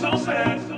so sad.